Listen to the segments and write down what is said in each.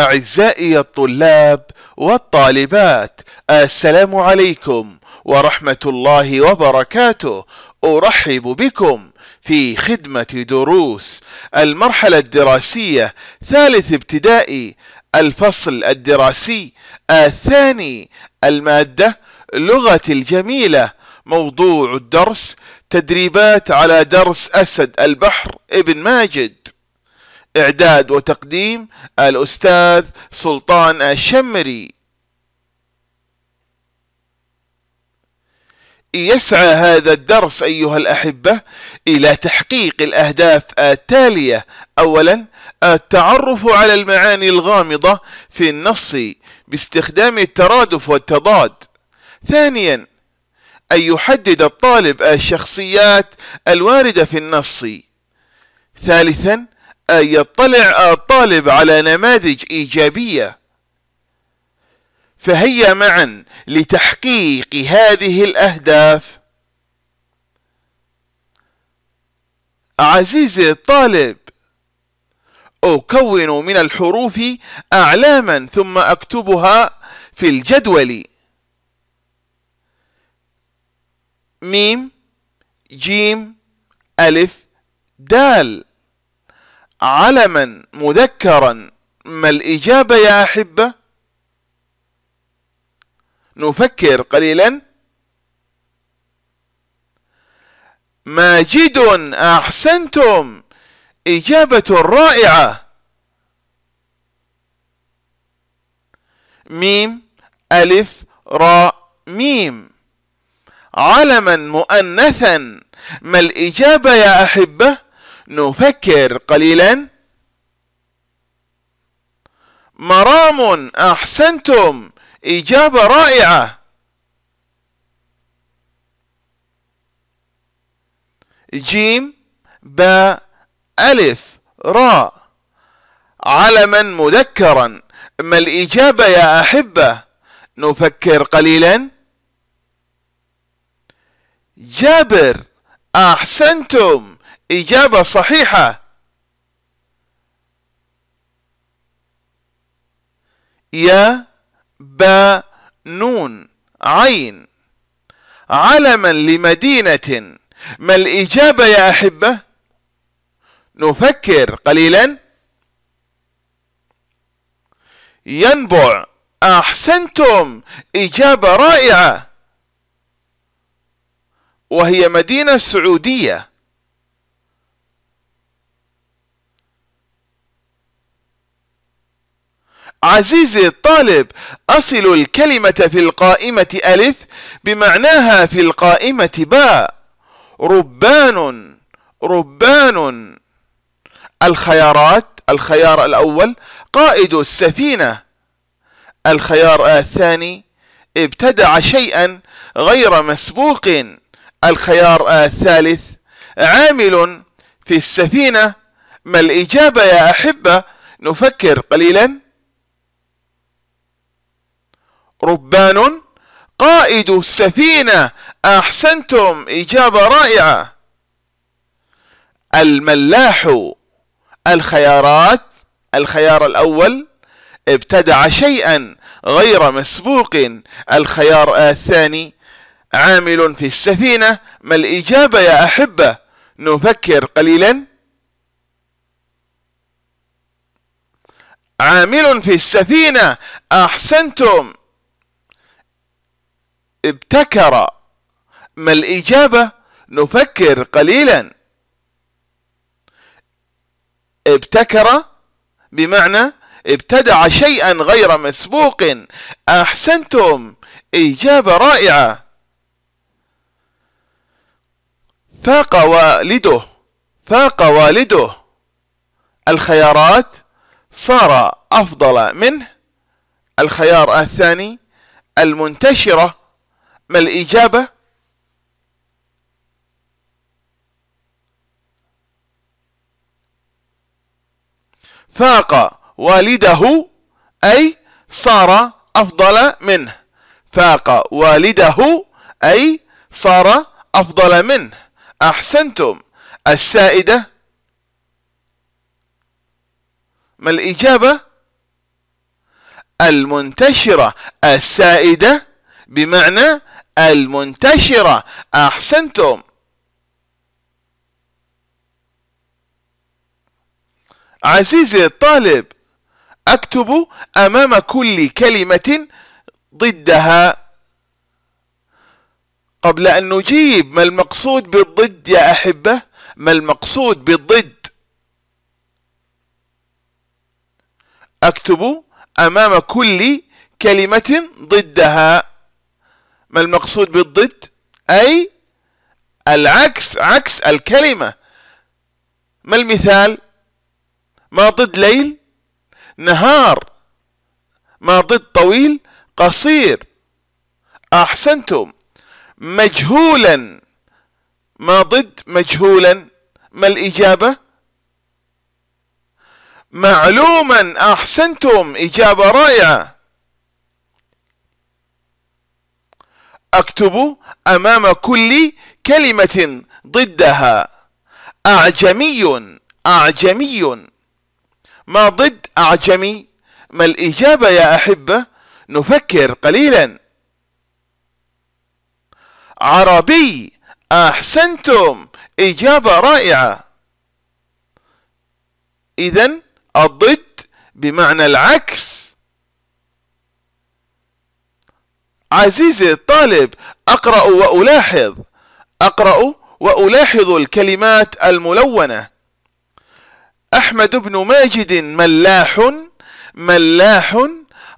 أعزائي الطلاب والطالبات السلام عليكم ورحمة الله وبركاته. أرحب بكم في خدمة دروس المرحلة الدراسية ثالث ابتدائي الفصل الدراسي الثاني المادة لغة الجميلة. موضوع الدرس تدريبات على درس أسد البحر ابن ماجد. إعداد وتقديم الأستاذ سلطان الشمري. يسعى هذا الدرس أيها الأحبة إلى تحقيق الأهداف التالية. أولا التعرف على المعاني الغامضة في النص باستخدام الترادف والتضاد. ثانيا أن يحدد الطالب الشخصيات الواردة في النص. ثالثا يطلع الطالب على نماذج إيجابية. فهيا معا لتحقيق هذه الأهداف. عزيزي الطالب أكون من الحروف أعلاما ثم أكتبها في الجدول. ميم جيم ألف دال. علما مذكرا ما الإجابة يا أحبة؟ نفكر قليلا. ماجد أحسنتم إجابة رائعة. ميم ألف راء ميم. علما مؤنثا. ما الإجابة يا أحبة؟ نفكر قليلا. مرام أحسنتم إجابة رائعة. جيم باء ألف راء. علما مذكرا. ما الإجابة يا أحبة؟ نفكر قليلا. جابر أحسنتم. إجابة صحيحة. يا با نون عين. علما لمدينة. ما الإجابة يا أحبة؟ نفكر قليلا. ينبع. أحسنتم. إجابة رائعة. وهي مدينة سعودية. عزيزي الطالب أصل الكلمة في القائمة ألف بمعناها في القائمة باء. ربان ربان. الخيارات الخيار الأول قائد السفينة. الخيار الثاني ابتدع شيئا غير مسبوق. الخيار الثالث عامل في السفينة. ما الإجابة يا أحبة؟ نفكر قليلا. ربان قائد السفينة أحسنتم إجابة رائعة. الملاح الخيارات الخيار الأول ابتدع شيئا غير مسبوق. الخيار الثاني عامل في السفينة ما الإجابة يا أحبة؟ نفكر قليلا. عامل في السفينة أحسنتم ابتكر. ما الإجابة؟ نفكر قليلا. ابتكر بمعنى ابتدع شيئا غير مسبوق. أحسنتم. إجابة رائعة. فاق والده. فاق والده. الخيارات صار أفضل منه. الخيار الثاني المنتشرة. ما الإجابة؟ فاق والده أي صار أفضل منه. فاق والده أي صار أفضل منه. أحسنتم. السائدة؟ ما الإجابة؟ المنتشرة. السائدة بمعنى المنتشرة. أحسنتم. عزيزي الطالب أكتب أمام كل كلمة ضدها. قبل أن نجيب ما المقصود بالضد يا أحبة؟ ما المقصود بالضد؟ أكتب أمام كل كلمة ضدها. ما المقصود بالضد؟ أي العكس عكس الكلمة. ما المثال؟ ما ضد ليل؟ نهار. ما ضد طويل؟ قصير. أحسنتم. مجهولا. ما ضد مجهولا. ما الإجابة؟ معلوما. أحسنتم. إجابة رائعة. أكتب أمام كل كلمة ضدها. أعجمي أعجمي. ما ضد أعجمي؟ ما الإجابة يا أحبة؟ نفكر قليلا. عربي أحسنتم. إجابة رائعة. إذا الضد بمعنى العكس. عزيزي الطالب أقرأ وألاحظ. أقرأ وألاحظ الكلمات الملونة. أحمد بن ماجد ملاح ملاح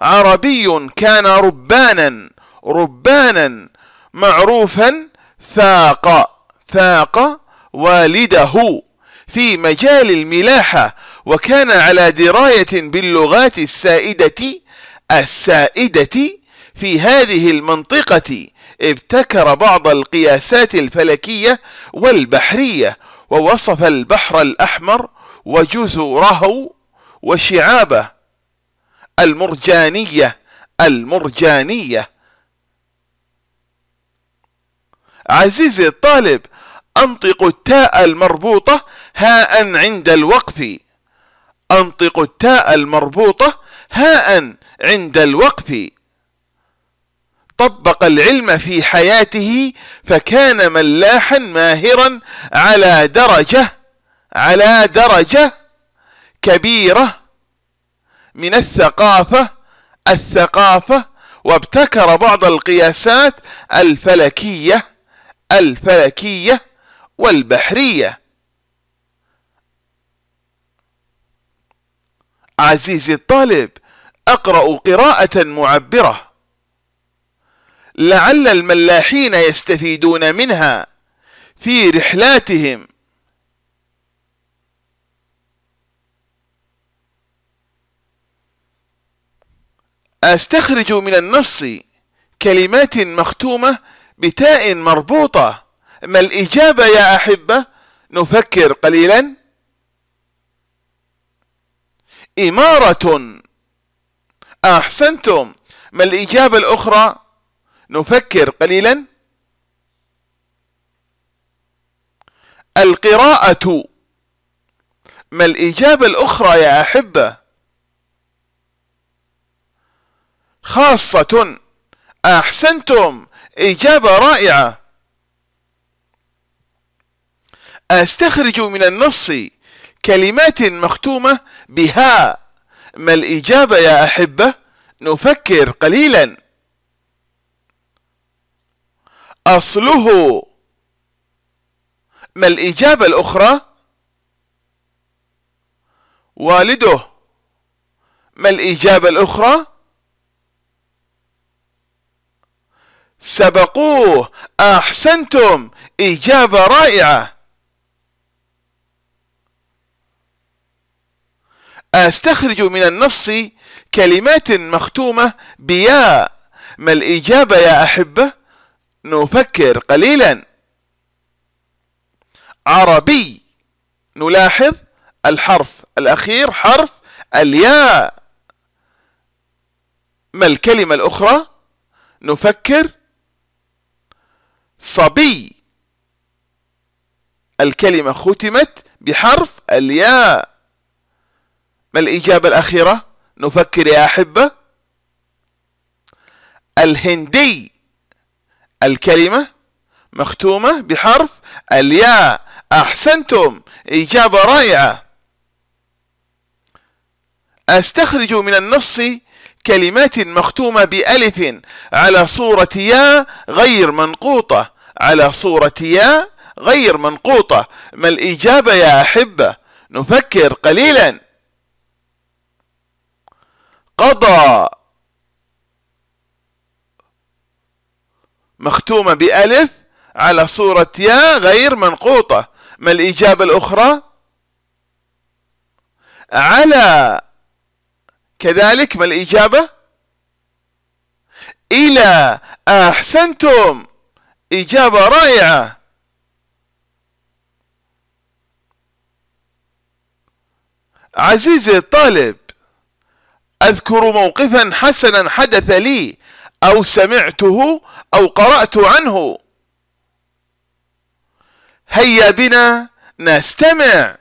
عربي كان ربانا ربانا معروفا فاق فاق والده. في مجال الملاحة وكان على دراية باللغات السائدة السائدة في هذه المنطقة ابتكر بعض القياسات الفلكية والبحرية ووصف البحر الأحمر وجزره وشعابه المرجانية المرجانية. عزيزي الطالب أنطق التاء المربوطة هاء عند الوقف. أنطق التاء المربوطة هاء عند الوقف. طبق العلم في حياته فكان ملاحا ماهرا على درجة على درجة كبيرة من الثقافة الثقافة وابتكر بعض القياسات الفلكية الفلكية والبحرية. عزيزي الطالب أقرأ قراءة معبرة. لعل الملاحين يستفيدون منها في رحلاتهم. أستخرج من النص كلمات مختومة بتاء مربوطة. ما الإجابة يا أحبة؟ نفكر قليلا. إمارة. أحسنتم. ما الإجابة الأخرى؟ نفكر قليلا. القراءة. ما الإجابة الأخرى يا أحبة؟ خاصة أحسنتم إجابة رائعة. أستخرج من النص كلمات مختومة بها. ما الإجابة يا أحبة؟ نفكر قليلا. أصله. ما الإجابة الأخرى؟ والده. ما الإجابة الأخرى؟ سبقوه. أحسنتم. إجابة رائعة. أستخرج من النص كلمات مختومة بياء. ما الإجابة يا أحبة؟ نفكر قليلا. عربي نلاحظ الحرف الأخير حرف الياء. ما الكلمة الأخرى؟ نفكر. صبي. الكلمة ختمت بحرف الياء. ما الإجابة الأخيرة؟ نفكر يا أحبة. الهندي. الكلمة مختومة بحرف الياء. أحسنتم. إجابة رائعة. أستخرج من النص كلمات مختومة بألف على صورة ياء غير منقوطة. على صورة ياء غير منقوطة. ما الإجابة يا أحبة؟ نفكر قليلا. قضى. مختومة بألف على صورة ياء غير منقوطة. ما الإجابة الأخرى؟ على. كذلك ما الإجابة؟ إلى. أحسنتم. إجابة رائعة. عزيزي الطالب أذكر موقفا حسنا حدث لي أو سمعته أو قرأت عنه. هيا بنا نستمع.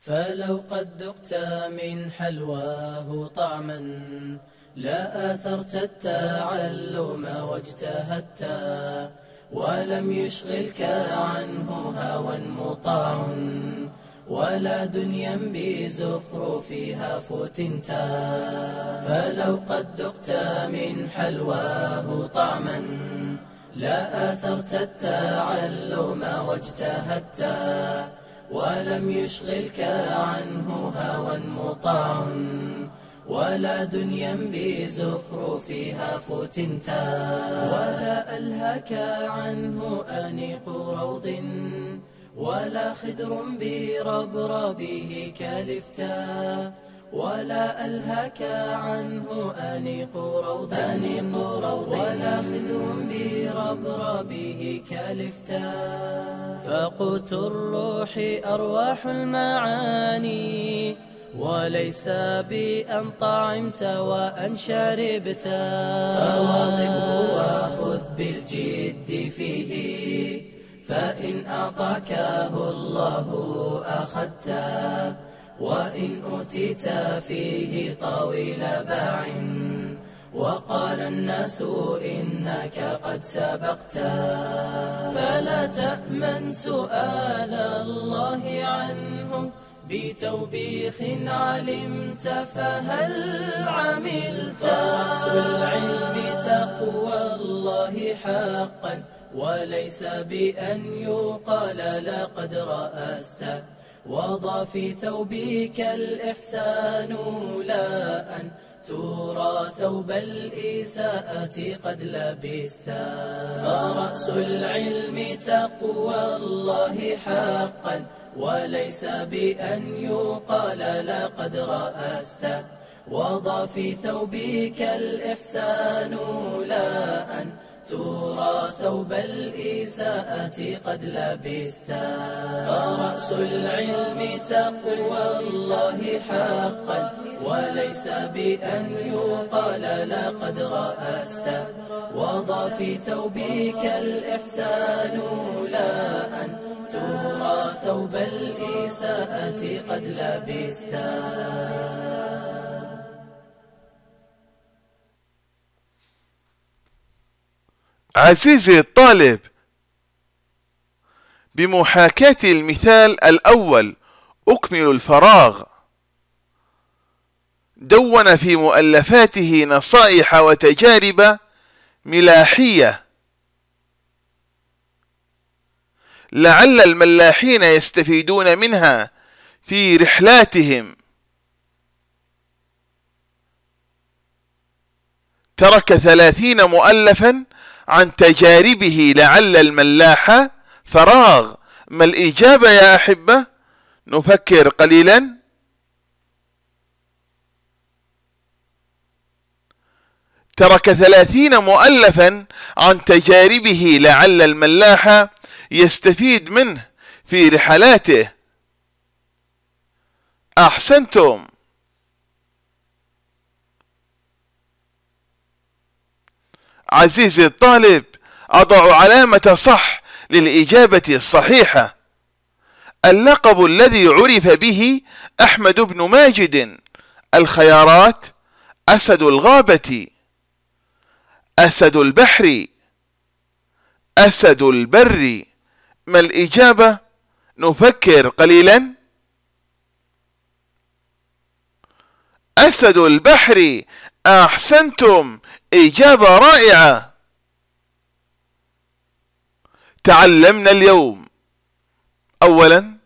فلو قد ذقت من حلواه طعما لا آثرت التعلم واجتهدت ولم يشغلك عنه هوى مطاع. ولا دنيا بزخرفها فتنتا فلو قد ذقت من حلواه طعما لا آثرت التعلم واجتهدت ولم يشغلك عنه هوى مطاع. ولا دنيا بزخرفها فتنتا ولا ألهك عنه أنيق روض. ولا خدر بربربه كلفتا ولا ألهك عنه أنيق روض أنيق روض ولا خدر بربربه كلفتا فقوت الروح أرواح المعاني وليس بأن طعمت وأن شربت فواظبه وخذ بالجد فيه. فإن أعطاكه الله أخذته وإن أوتيت فيه طويل باع. وقال الناس إنك قد سبقت. فلا تأمن سؤال الله عنه بتوبيخ علمت فهل عملت؟ فرأس العلم تقوى الله حقا. وليس بأن يقال لقد رأست وضع في ثوبك الإحسان لا أن ترى ثوب الإساءة قد لبستا فرأس العلم تقوى الله حقا وليس بأن يقال لقد رأست وضع في ثوبك الإحسان لا أن ترى ثوب الإساءة قد لبستا فرأس العلم تقوى الله حقا وليس بأن يقال لقد رأست. وضع في ثوبك الإحسان لا أن ترى ثوب الإساءة قد لبستا عزيزي الطالب بمحاكاة المثال الأول أكمل الفراغ. دون في مؤلفاته نصائح وتجارب ملاحية. لعل الملاحين يستفيدون منها في رحلاتهم. ترك ثلاثين مؤلفا عن تجاربه لعل الملاح فراغ. ما الإجابة يا أحبة؟ نفكر قليلا. ترك ثلاثين مؤلفا عن تجاربه لعل الملاح يستفيد منه في رحلاته. أحسنتم. عزيزي الطالب أضع علامة صح للإجابة الصحيحة. اللقب الذي عرف به أحمد بن ماجد الخيارات أسد الغابة أسد البحر أسد البر. ما الإجابة؟ نفكر قليلا. أسد البحر أحسنتم. إجابة رائعة. تعلمنا اليوم. أولا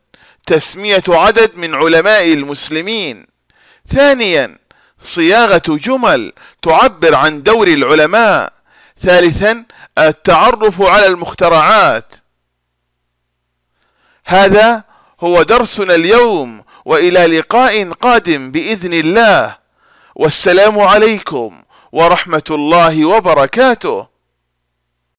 تسمية عدد من علماء المسلمين. ثانيا صياغة جمل تعبر عن دور العلماء. ثالثا التعرف على المخترعات. هذا هو درسنا اليوم وإلى لقاء قادم بإذن الله. والسلام عليكم ورحمة الله وبركاته.